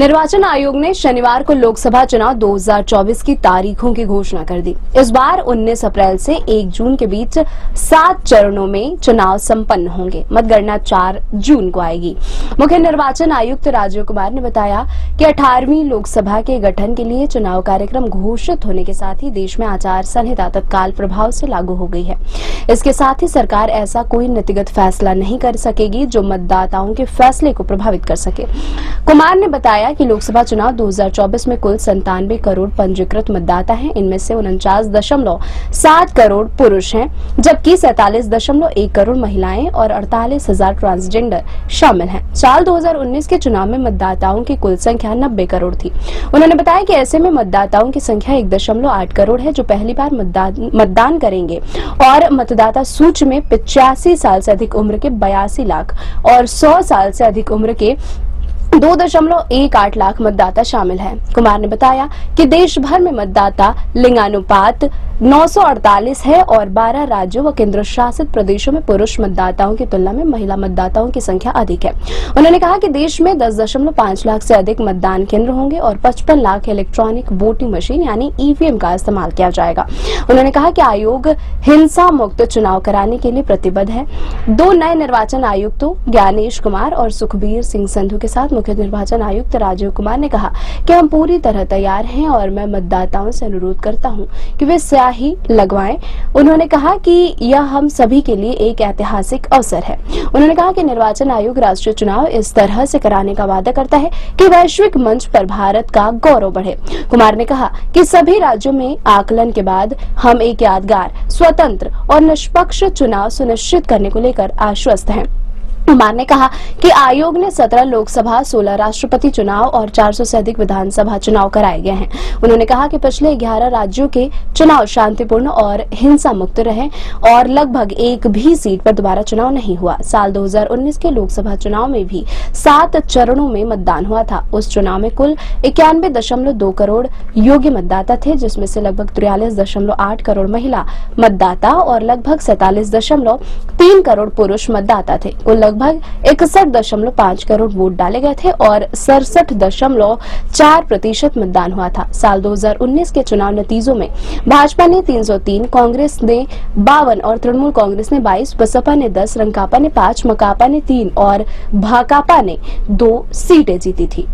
निर्वाचन आयोग ने शनिवार को लोकसभा चुनाव 2024 की तारीखों की घोषणा कर दी। इस बार 19 अप्रैल से 1 जून के बीच सात चरणों में चुनाव संपन्न होंगे। मतगणना 4 जून को आएगी। मुख्य निर्वाचन आयुक्त राजीव कुमार ने बताया कि 18वीं लोकसभा के गठन के लिए चुनाव कार्यक्रम घोषित होने के साथ ही देश में आचार संहिता तत्काल प्रभाव से लागू हो गई है। इसके साथ ही सरकार ऐसा कोई नीतिगत फैसला नहीं कर सकेगी जो मतदाताओं के फैसले को प्रभावित कर सके। कुमार ने बताया कि लोकसभा चुनाव 2024 में कुल संतानवे करोड़ पंजीकृत मतदाता हैं। इनमें से उनचास दशमलव सात करोड़ पुरुष हैं, जबकि सैतालीस दशमलव एक करोड़ महिलाएँ और अड़तालीस हज़ार ट्रांसजेंडर शामिल हैं। साल 2019 के चुनाव में मतदाताओं की कुल संख्या नब्बे करोड़ थी। उन्होंने बताया कि ऐसे में मतदाताओं की संख्या एक दशमलव आठ करोड़ है, जो पहली बार मतदान मतदान करेंगे और मतदाता सूची में पिचासी साल से अधिक उम्र के बयासी लाख और सौ साल से अधिक उम्र के दो दशमलव एक आठ लाख मतदाता शामिल हैं। कुमार ने बताया कि देश भर में मतदाता लिंगानुपात 948 है और 12 राज्यों व केंद्र शासित प्रदेशों में पुरुष मतदाताओं की तुलना में महिला मतदाताओं की संख्या अधिक है। उन्होंने कहा कि देश में 10.5 लाख से अधिक मतदान केंद्र होंगे और 55 लाख इलेक्ट्रॉनिक वोटिंग मशीन यानी ईवीएम का इस्तेमाल किया जाएगा। उन्होंने कहा कि आयोग हिंसा मुक्त चुनाव कराने के लिए प्रतिबद्ध है। दो नए निर्वाचन आयुक्तों, ज्ञानेश कुमार और सुखबीर सिंह संधु के साथ मुख्य निर्वाचन आयुक्त राजीव कुमार ने कहा कि हम पूरी तरह तैयार हैं और मैं मतदाताओं से अनुरोध करता हूँ कि वे स्याही लगवाएँ। उन्होंने कहा कि यह हम सभी के लिए एक ऐतिहासिक अवसर है। उन्होंने कहा कि निर्वाचन आयोग राष्ट्रीय चुनाव इस तरह से कराने का वादा करता है कि वैश्विक मंच पर भारत का गौरव बढ़े। कुमार ने कहा कि सभी राज्यों में आकलन के बाद हम एक यादगार, स्वतंत्र और निष्पक्ष चुनाव सुनिश्चित करने को लेकर आश्वस्त हैं। कुमार ने कहा कि आयोग ने 17 लोकसभा 16 राष्ट्रपति चुनाव और 400 से अधिक विधानसभा चुनाव कराए गए हैं। उन्होंने कहा कि पिछले 11 राज्यों के चुनाव शांतिपूर्ण और हिंसा मुक्त रहे और लगभग एक भी सीट पर दोबारा चुनाव नहीं हुआ। साल 2019 के लोकसभा चुनाव में भी सात चरणों में मतदान हुआ था। उस चुनाव में कुल इक्यानवे करोड़ योग्य मतदाता थे, जिसमें से लगभग तिरयालीस करोड़ महिला मतदाता और लगभग सैतालीस करोड़ पुरुष मतदाता थे। कुल लगभग इकसठ दशमलव पाँच करोड़ वोट डाले गए थे और सड़सठ दशमलव चार प्रतिशत मतदान हुआ था। साल 2019 के चुनाव नतीजों में भाजपा ने 303, कांग्रेस ने बावन और तृणमूल कांग्रेस ने 22, बसपा ने 10, रंकापा ने 5, मकापा ने 3 और भाकापा ने दो सीटें जीती थी।